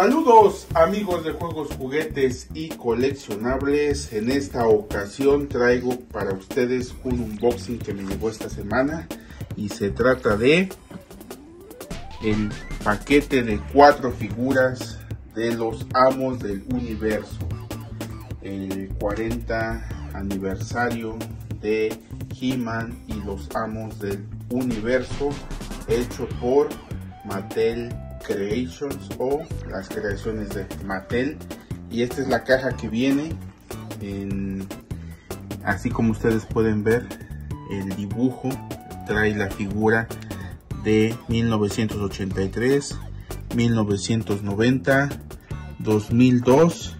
Saludos amigos de juegos, juguetes y coleccionables. En esta ocasión traigo para ustedes un unboxing que me llegó esta semana y se trata de el paquete de cuatro figuras de los amos del universo. El 40 aniversario de He-Man y los amos del universo hecho por Mattel Creations o las creaciones de Mattel. Y esta es la caja que viene en, así como ustedes pueden ver el dibujo trae la figura de 1983 1990 2002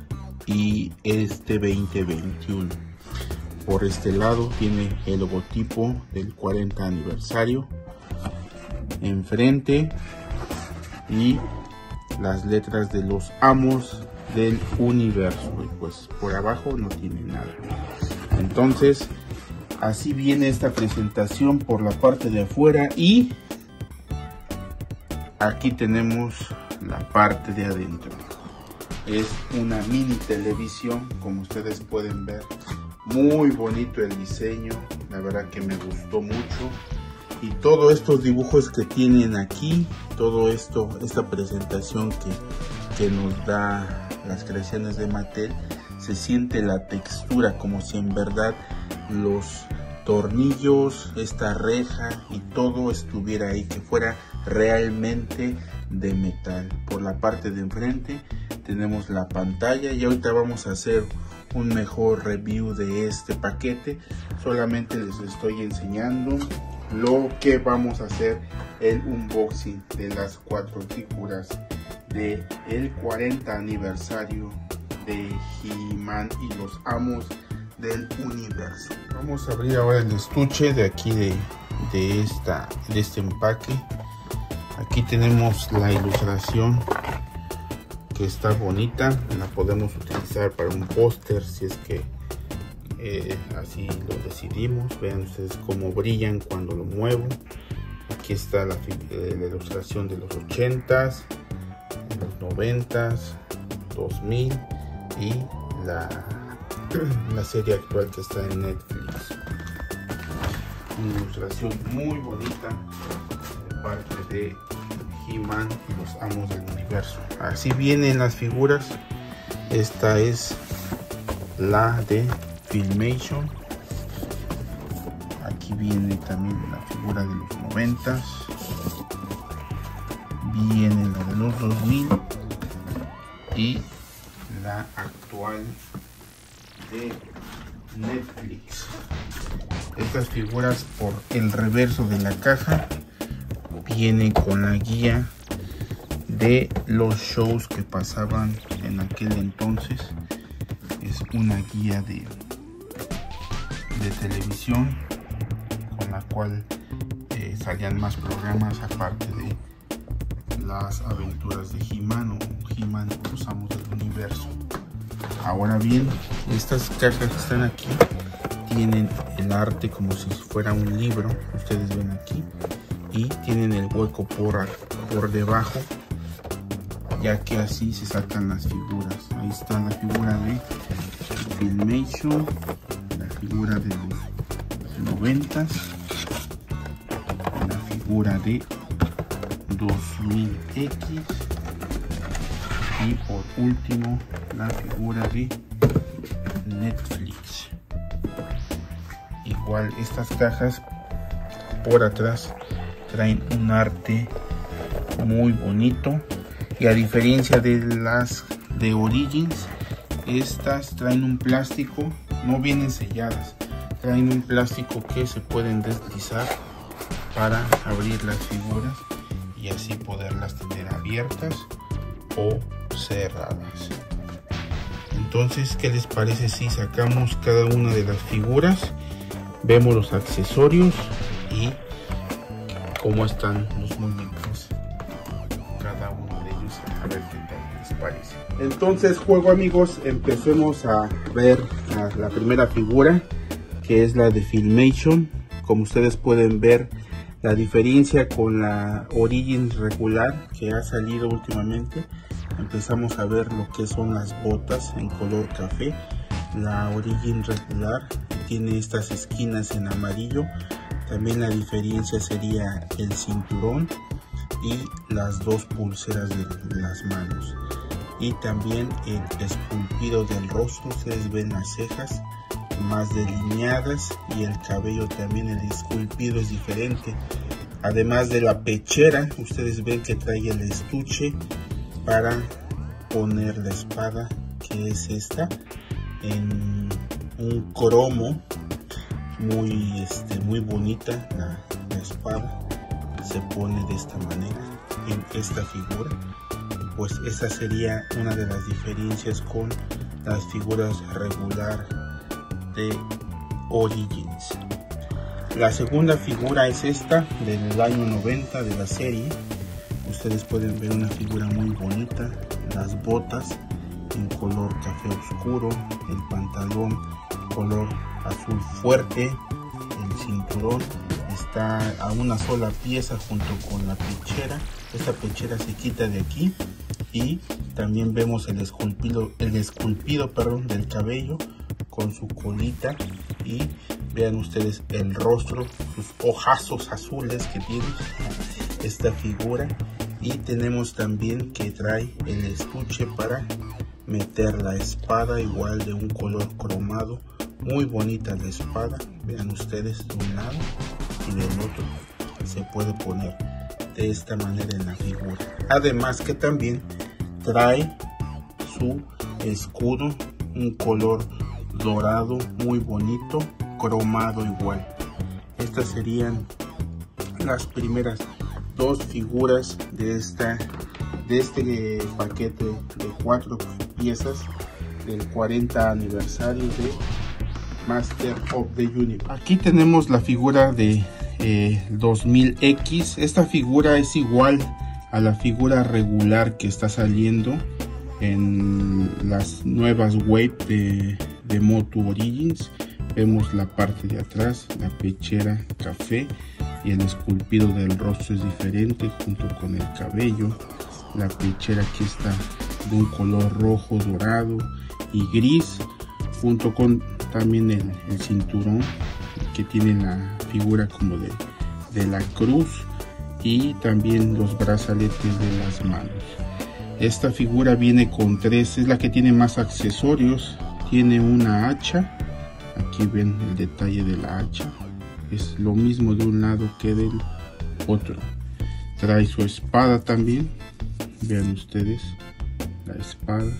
y este 2021 por este lado tiene el logotipo del 40 aniversario. Enfrente y las letras de los amos del universo. Y pues por abajo no tiene nada. Entonces así viene esta presentación por la parte de afuera y aquí tenemos la parte de adentro. Es una mini televisión como ustedes pueden ver. Muy bonito el diseño la verdad que me gustó mucho y todos estos dibujos que tienen aquí, todo esto, esta presentación que, que nos da las creaciones de Mattel, se siente la textura como si en verdad los tornillos, esta reja y todo estuviera ahí, que fuera realmente de metal. Por la parte de enfrente tenemos la pantalla y ahorita vamos a hacer un mejor review de este paquete. Solamente les estoy enseñando lo que vamos a hacer el unboxing de las cuatro figuras de el 40 aniversario de He-Man y los amos del universo. Vamos a abrir ahora el estuche de aquí de, de, esta, de este empaque. Aquí tenemos la ilustración que está bonita. La podemos utilizar para un póster si es que eh, así lo decidimos. Vean ustedes cómo brillan cuando lo muevo. Aquí está la, eh, ilustración de los 80s los 90s 2000 y la, la serie actual que está en Netflix. Una ilustración muy bonita de parte de He-Man y los amos del universo. Así vienen las figuras. Esta es la de Filmation. Aquí viene también la figura de los 90. Viene la de los 2000 y la actual de Netflix. Estas figuras por el reverso de la caja vienen con la guía de los shows que pasaban en aquel entonces. Es una guía de de televisión con la cual eh, salían más programas aparte de las aventuras de He-Man o He-Man los amos del universo. Ahora bien, estas cajas que están aquí tienen el arte como si fuera un libro, ustedes ven aquí, y tienen el hueco por, por debajo, ya que así se sacan las figuras. Ahí está la figura de Filmation, figura de los 90 la figura de 2000X y por último la figura de Netflix. Igual estas cajas por atrás traen un arte muy bonito y a diferencia de las de Origins estas traen un plástico no vienen selladas. Traen un plástico que se pueden deslizar para abrir las figuras y así poderlas tener abiertas o cerradas. Entonces qué les parece si sacamos cada una de las figuras vemos los accesorios y cómo están los movimientos entonces juego amigos empecemos a ver la, primera figura que es la de Filmation. Como ustedes pueden ver la diferencia con la Origins regular que ha salido últimamente empezamos a ver lo que son las botas en color café. La origin regular tiene estas esquinas en amarillo. También la diferencia sería el cinturón y las dos pulseras de las manos y también el esculpido del rostro ustedes ven las cejas más delineadas y el cabello también el esculpido es diferente. Además de la pechera ustedes ven que trae el estuche para poner la espada que es esta en un cromo muy este muy bonita la, la espada se pone de esta manera en esta figura pues esa sería una de las diferencias con las figuras regular de Origins. La segunda figura es esta del año 90 de la serie. Ustedes pueden ver una figura muy bonita, las botas en color café oscuro, el pantalón color azul fuerte, el cinturón está a una sola pieza junto con la pechera. Esta pechera se quita de aquí y también vemos el esculpido, el esculpido perdón, del cabello con su colita y vean ustedes el rostro, sus ojazos azules que tiene esta figura y tenemos también que trae el estuche para meter la espada igual de un color cromado muy bonita la espada vean ustedes de un lado y del otro se puede poner de esta manera en la figura. Además que también trae su escudo un color dorado muy bonito cromado igual. Estas serían las primeras dos figuras de esta de este paquete de cuatro piezas del 40 aniversario de Master of the Universe. Aquí tenemos la figura de 2000X. Eh, Esta figura es igual a la figura regular que está saliendo en las nuevas web de, de Moto Origins. Vemos la parte de atrás, la pechera café y el esculpido del rostro es diferente junto con el cabello. La pechera aquí está de un color rojo, dorado y gris junto con también el cinturón que tiene la figura como de, de la cruz y también los brazaletes de las manos. Esta figura viene con tres es la que tiene más accesorios tiene una hacha aquí ven el detalle de la hacha es lo mismo de un lado que del otro. Trae su espada también vean ustedes la espada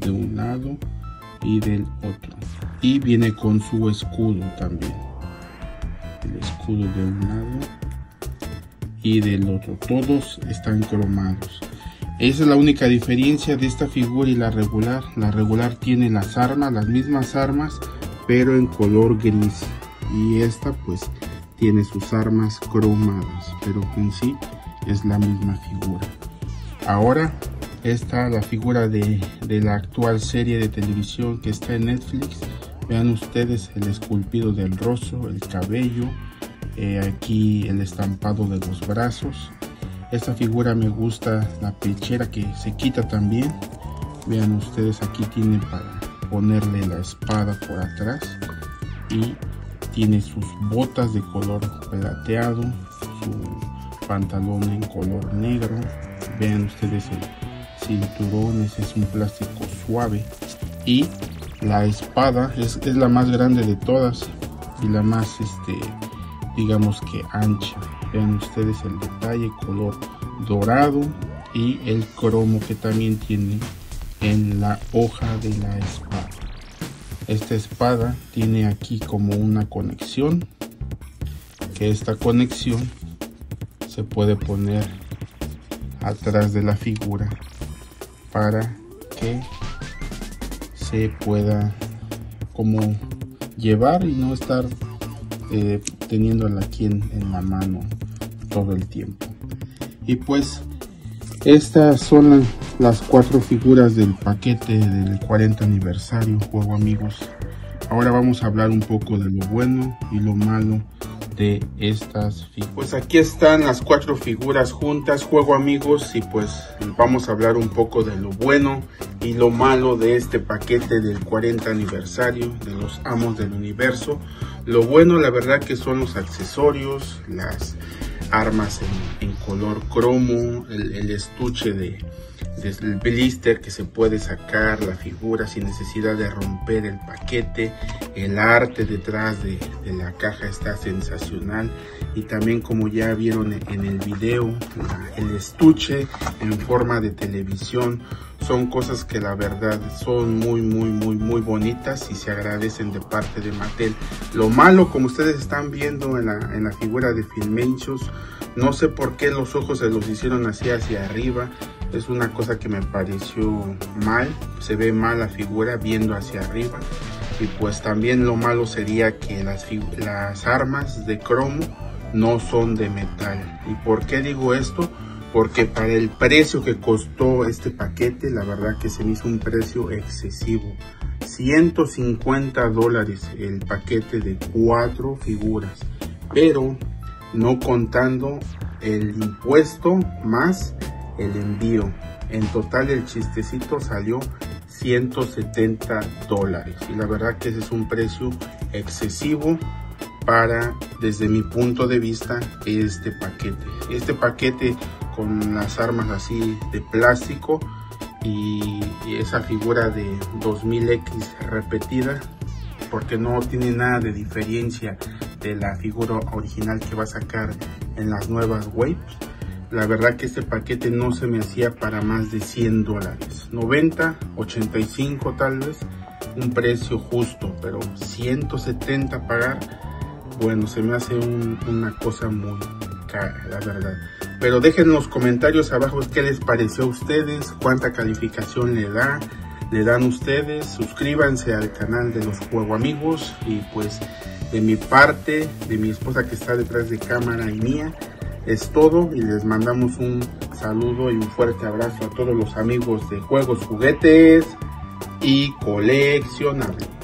de un lado y del otro. Y viene con su escudo también el escudo de un lado y del otro. Todos están cromados. Esa es la única diferencia de esta figura y la regular. La regular tiene las armas las mismas armas pero en color gris. Y esta pues tiene sus armas cromadas pero en sí es la misma figura. Ahora está la figura de, de la actual serie de televisión que está en Netflix Vean ustedes el esculpido del rostro, el cabello, eh, aquí el estampado de los brazos. Esta figura me gusta la pechera que se quita también. Vean ustedes aquí tiene para ponerle la espada por atrás y tiene sus botas de color plateado, su pantalón en color negro. Vean ustedes el cinturón, es un plástico suave y la espada es, la más grande de todas y la más este digamos que ancha. Vean ustedes el detalle color dorado y el cromo que también tiene en la hoja de la espada. Esta espada tiene aquí como una conexión que esta conexión se puede poner atrás de la figura para que se pueda como llevar y no estar eh, teniéndola aquí en, en, la mano todo el tiempo. Y pues estas son las cuatro figuras del paquete del 40 aniversario juego amigos. Ahora vamos a hablar un poco de lo bueno y lo malo de estas figuras. Pues aquí están las cuatro figuras juntas, juego amigos, y pues vamos a hablar un poco de lo bueno y lo malo de este paquete del 40 aniversario de los Amos del Universo. Lo bueno la verdad que son los accesorios, las armas en, color cromo, el estuche de, el blister que se puede sacar la figura sin necesidad de romper el paquete. El arte detrás de, la caja está sensacional. Y también como ya vieron en el video el estuche en forma de televisión son cosas que la verdad son muy muy muy muy bonitas y se agradecen de parte de Mattel. Lo malo como ustedes están viendo en la, en la figura de Filmation no sé por qué los ojos se los hicieron así hacia arriba es una cosa que me pareció mal, se ve mal la figura viendo hacia arriba y pues también lo malo sería que las, armas de cromo no son de metal. ¿Y por qué digo esto? Porque para el precio que costó este paquete, la verdad que se me hizo un precio excesivo. 150 dólares el paquete de cuatro figuras, pero no contando el impuesto más el envío. En total el chistecito salió 170 dólares. Y la verdad que ese es un precio excesivo para desde mi punto de vista este paquete. Este paquete con las armas así de plástico y, esa figura de 2000x repetida porque no tiene nada de diferencia de la figura original que va a sacar en las nuevas waves la verdad que este paquete no se me hacía para más de 100 dólares. 90 85 tal vez un precio justo pero 170 pagar bueno se me hace una cosa muy cara la verdad. Pero dejen en los comentarios abajo qué les pareció a ustedes cuánta calificación le da le dan ustedes. Suscríbanse al canal de los juego amigos y pues de mi parte de mi esposa que está detrás de cámara y mía es todo y les mandamos un saludo y un fuerte abrazo a todos los amigos de juegos, juguetes y coleccionables.